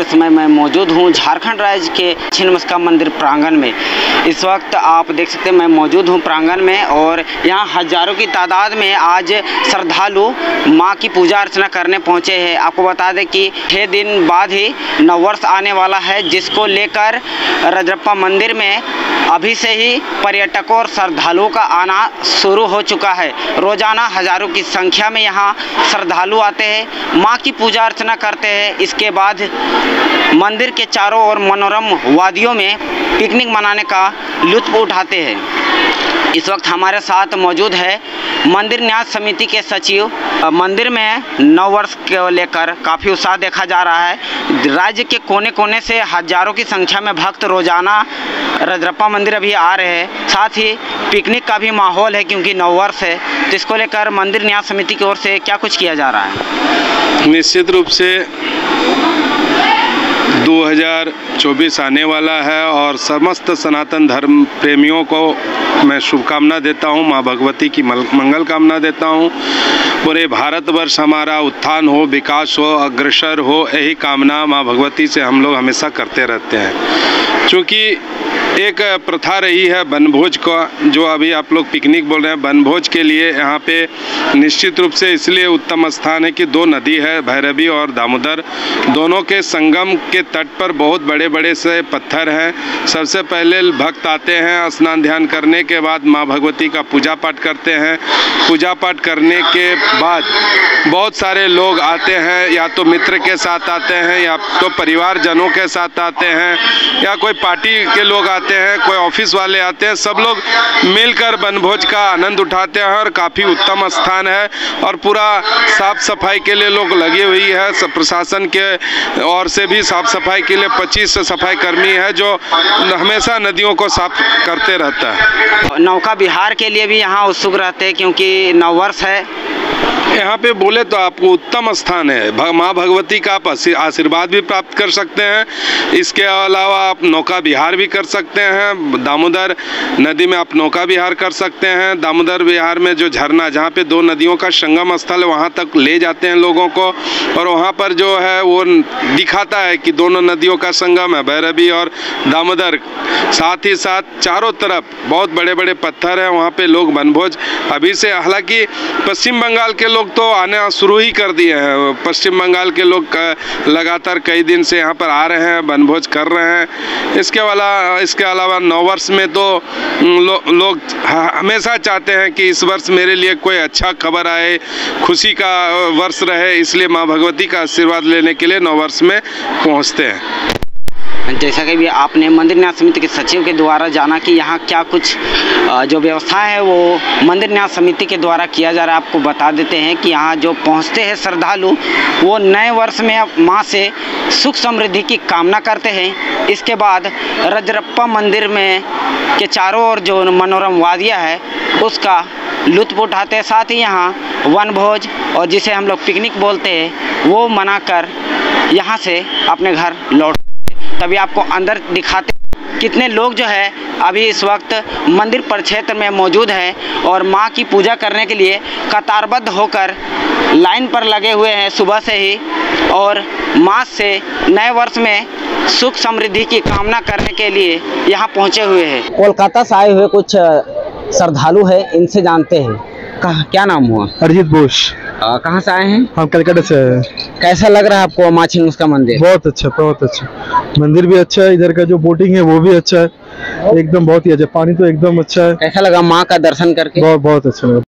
इस समय मैं मौजूद हूँ, झारखंड राज्य के छिन्नमस्का मंदिर प्रांगण में। इस वक्त आप देख सकते हैं, मैं मौजूद हूँ प्रांगण में और यहाँ हज़ारों की तादाद में आज श्रद्धालु माँ की पूजा अर्चना करने पहुँचे हैं। आपको बता दें कि छः दिन बाद ही नववर्ष आने वाला है, जिसको लेकर रजरप्पा मंदिर में अभी से ही पर्यटकों और श्रद्धालुओं का आना शुरू हो चुका है। रोज़ाना हज़ारों की संख्या में यहाँ श्रद्धालु आते हैं, माँ की पूजा अर्चना करते हैं। इसके बाद मंदिर के चारों ओर मनोरम वादियों में पिकनिक मनाने का लुत्फ उठाते हैं। इस वक्त हमारे साथ मौजूद है मंदिर न्यास समिति के सचिव। मंदिर में नव वर्ष को लेकर काफ़ी उत्साह देखा जा रहा है। राज्य के कोने कोने से हज़ारों की संख्या में भक्त रोज़ाना रजरप्पा मंदिर अभी आ रहे हैं। साथ ही पिकनिक का भी माहौल है क्योंकि नववर्ष है। तो इसको लेकर मंदिर न्यास समिति की ओर से क्या कुछ किया जा रहा है? निश्चित रूप से 2024 आने वाला है और समस्त सनातन धर्म प्रेमियों को मैं शुभकामना देता हूँ, माँ भगवती की मंगल कामना देता हूँ। पूरे भारतवर्ष हमारा उत्थान हो, विकास हो, अग्रसर हो, यही कामना माँ भगवती से हम लोग हमेशा करते रहते हैं। क्योंकि एक प्रथा रही है बनभोज का, जो अभी आप लोग पिकनिक बोल रहे हैं। बनभोज के लिए यहाँ पे निश्चित रूप से इसलिए उत्तम स्थान है कि दो नदी है, भैरवी और दामोदर। दोनों के संगम के तट पर बहुत बड़े बड़े से पत्थर हैं। सबसे पहले भक्त आते हैं स्नान ध्यान करने के बाद माँ भगवती का पूजा पाठ करते हैं। पूजा पाठ करने के बाद बहुत सारे लोग आते हैं, या तो मित्र के साथ आते हैं, या तो परिवारजनों के साथ आते हैं, या कोई पार्टी के लोग आते हैं कोई ऑफ़िस वाले आते हैं सब लोग मिलकर बनभोज का आनंद उठाते हैं और काफ़ी उत्तम स्थान है और पूरा साफ़ सफ़ाई के लिए लोग लगी हुई है सब प्रशासन के और से भी साफ़ सफ़ाई के लिए 25 सफ़ाई कर्मी है जो हमेशा नदियों को साफ़ करते रहता है। नौका बिहार के लिए भी यहाँ उत्सुक रहते हैं क्योंकि नववर्ष है। यहाँ पे बोले तो आपको उत्तम स्थान है। माँ भगवती का आप आशीर्वाद भी प्राप्त कर सकते हैं। इसके अलावा आप नौका विहार भी कर सकते हैं, दामोदर नदी में आप नौका विहार कर सकते हैं। दामोदर विहार में जो झरना, जहाँ पे दो नदियों का संगम स्थल है वहाँ तक ले जाते हैं लोगों को। और वहाँ पर जो है, वो दिखाता है कि दोनों नदियों का संगम है, भैरवी और दामोदर। साथ ही साथ चारों तरफ़ बहुत बड़े बड़े पत्थर हैं, वहाँ पे लोग वनभोज। अभी से, हालाँकि पश्चिम बंगाल के लोग तो आना शुरू ही कर दिए हैं। पश्चिम बंगाल के लोग लगातार कई दिन से यहाँ पर आ रहे हैं बनभोज कर रहे हैं। इसके वाला इसके अलावा नौ वर्ष में तो लोग लो, लोग हमेशा चाहते हैं कि इस वर्ष मेरे लिए कोई अच्छा खबर आए खुशी का वर्ष रहे इसलिए माँ भगवती का आशीर्वाद लेने के लिए नौ वर्ष में पहुँचते हैं। जैसा कि भी आपने मंदिर समिति के सचिव के द्वारा जाना कि यहाँ क्या कुछ जो व्यवस्था है वो मंदिर न्यास समिति के द्वारा किया जा रहा है, आपको बता देते हैं कि यहाँ जो पहुँचते हैं श्रद्धालु, वो नए वर्ष में माँ से सुख समृद्धि की कामना करते हैं। इसके बाद रजरप्पा मंदिर में के चारों ओर जो मनोरम वादिया है, उसका लुत्फ उठाते हैं। साथ ही यहाँ वनभोज और जिसे हम लोग पिकनिक बोलते हैं, वो मनाकर यहाँ से अपने घर लौट तभी आपको अंदर दिखाते कितने लोग जो है अभी इस वक्त मंदिर परिक्षेत्र में मौजूद हैं और माँ की पूजा करने के लिए कतारबद्ध होकर लाइन पर लगे हुए हैं सुबह से ही और माँ से नए वर्ष में सुख समृद्धि की कामना करने के लिए यहाँ पहुँचे हुए हैं। कोलकाता से आए हुए कुछ श्रद्धालु है इनसे जानते हैं। कहाँ क्या नाम हुआ? अरिजीत बोस। कहाँ से आए हैं? हम कलकत्ता से आए हैं। कैसा लग रहा है आपको माँ उसका का मंदिर? बहुत अच्छा बहुत अच्छा। मंदिर भी अच्छा है इधर का जो बोटिंग है वो भी अच्छा है। एकदम बहुत ही अच्छा पानी तो एकदम अच्छा है। कैसा लगा माँ का दर्शन करके? बहुत बहुत अच्छा लगा।